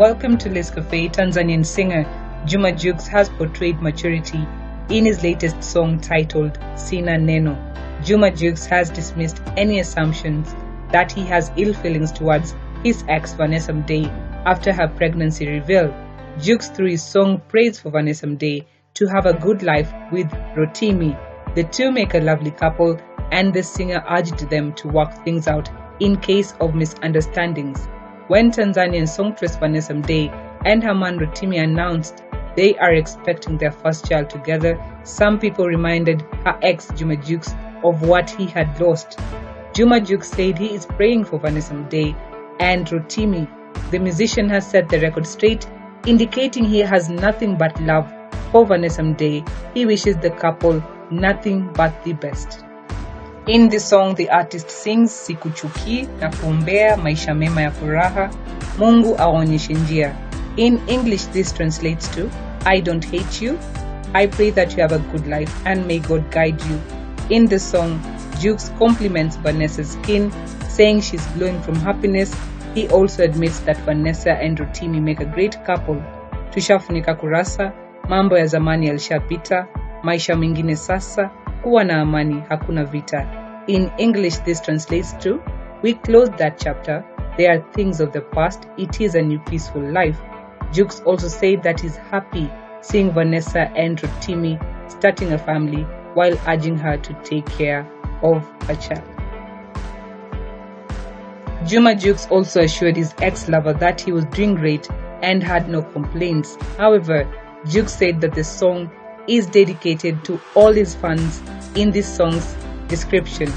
Welcome to List Cafe. Tanzanian singer Juma Jux has portrayed maturity in his latest song titled Sina Neno. Juma Jux has dismissed any assumptions that he has ill feelings towards his ex Vanessa Mdee after her pregnancy reveal. Jux through his song prays for Vanessa Mdee to have a good life with Rotimi. The two make a lovely couple and the singer urged them to work things out in case of misunderstandings. When Tanzanian songstress Vanessa Mdee and her man Rotimi announced they are expecting their first child together, some people reminded her ex Juma Jux of what he had lost. Juma Jux said he is praying for Vanessa Mdee and Rotimi. The musician has set the record straight, indicating he has nothing but love for Vanessa Mdee. He wishes the couple nothing but the best. In the song, the artist sings sikuchuki na kuombea maisha mema ya furaha, Mungu aonyeshe njia. In English, this translates to I don't hate you. I pray that you have a good life and may God guide you. In the song, Jukes compliments Vanessa's skin, saying she's glowing from happiness. He also admits that Vanessa and Rotimi make a great couple. Tushafunika kurasa, mambo ya zamani yalishapita, maisha mengine sasa, kuwa na amani, hakuna vita. In English, this translates to We closed that chapter. They are things of the past. It is a new peaceful life. Jux also said that he's happy seeing Vanessa and Rotimi starting a family while urging her to take care of her child. Juma Jux also assured his ex lover that he was doing great and had no complaints. However, Jux said that the song is dedicated to all his fans in this song's description.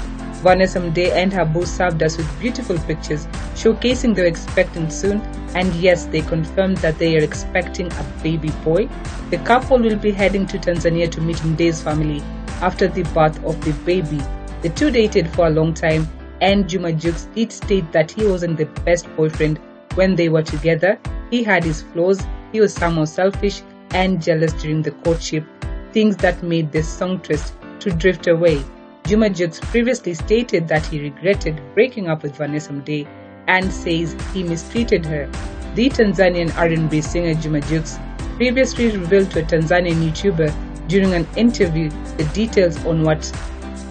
Vanessa Mdee and her boo served us with beautiful pictures showcasing they're expecting soon, and yes, they confirmed that they are expecting a baby boy. The couple will be heading to Tanzania to meet Mdee's family after the birth of the baby. The two dated for a long time, and Juma Jux did state that he wasn't the best boyfriend when they were together. He had his flaws, he was somehow selfish and jealous during the courtship, things that made the songstress to drift away. Juma Jux previously stated that he regretted breaking up with Vanessa Mdee and says he mistreated her. The Tanzanian R&B singer Juma Jux previously revealed to a Tanzanian YouTuber during an interview the details on what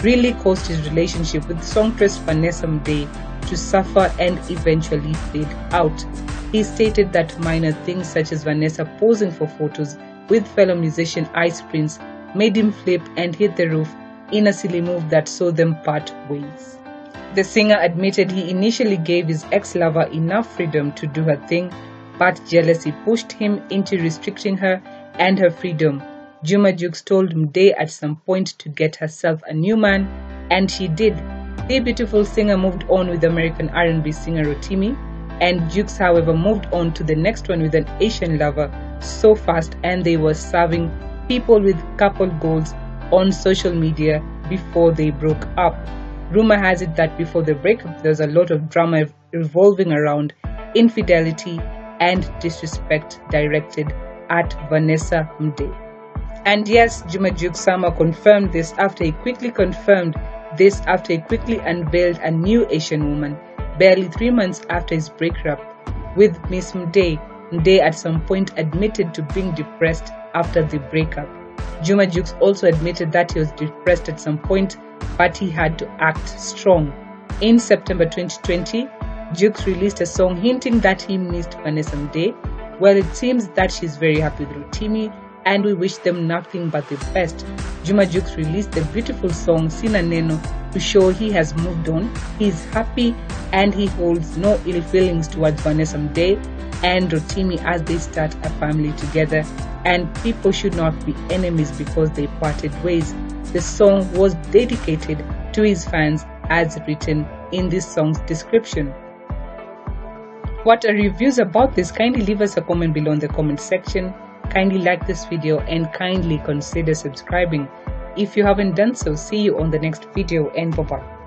really caused his relationship with songstress Vanessa Mdee to suffer and eventually fade out. He stated that minor things such as Vanessa posing for photos with fellow musician Ice Prince made him flip and hit the roof in a silly move that saw them part ways. The singer admitted he initially gave his ex lover enough freedom to do her thing, but jealousy pushed him into restricting her and her freedom. Juma Jux told Mdee at some point to get herself a new man, and she did. The beautiful singer moved on with American R&B singer Rotimi, and Jux, however, moved on to the next one with an Asian lover so fast, and they were serving people with couple goals on social media before they broke up. Rumor has it that before the breakup, there's a lot of drama revolving around infidelity and disrespect directed at Vanessa Mdee. And yes, Juma Juksama confirmed this after he quickly confirmed this after he quickly unveiled a new Asian woman barely three months after his breakup with Miss Mdee. Mdee at some point admitted to being depressed after the breakup. Juma Jux also admitted that he was depressed at some point, but he had to act strong. In September 2020, Jux released a song hinting that he missed Vanessa Mdee. Well, it seems that she's very happy with Rotimi, and we wish them nothing but the best. Juma Jux released the beautiful song Sina Neno to show he has moved on, he is happy, and he holds no ill feelings towards Vanessa Mdee and Rotimi as they start a family together and people should not be enemies because they parted ways. The song was dedicated to his fans as written in this song's description. What are reviews about this? Kindly leave us a comment below in the comment section. Kindly like this video and kindly consider subscribing. If you haven't done so, see you on the next video and bye bye.